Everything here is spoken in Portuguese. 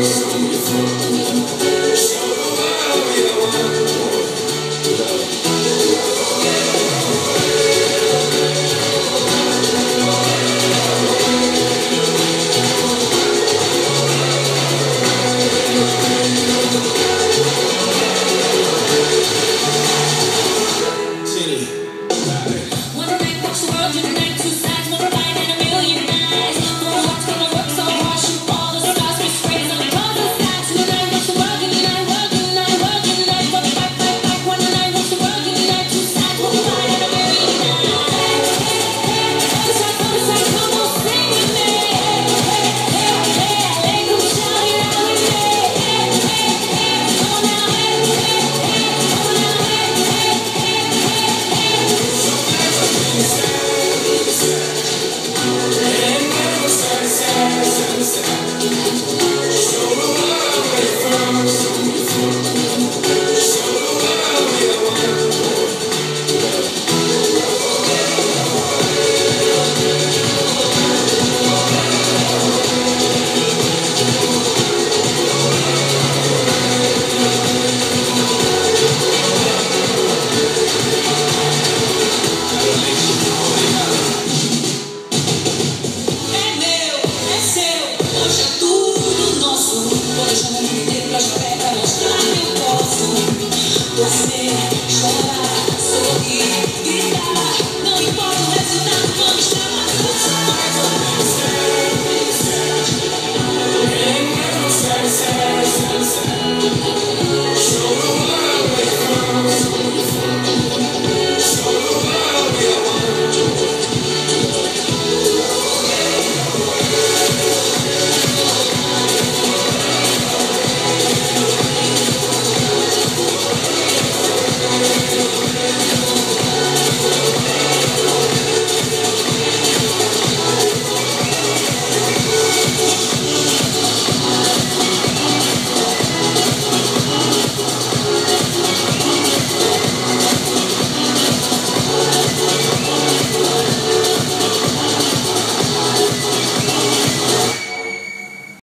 Christ. is Hoje é tudo nosso. Vou deixar um mundo inteiro pra pés para mostrar que eu posso. Você chorar, sorrir.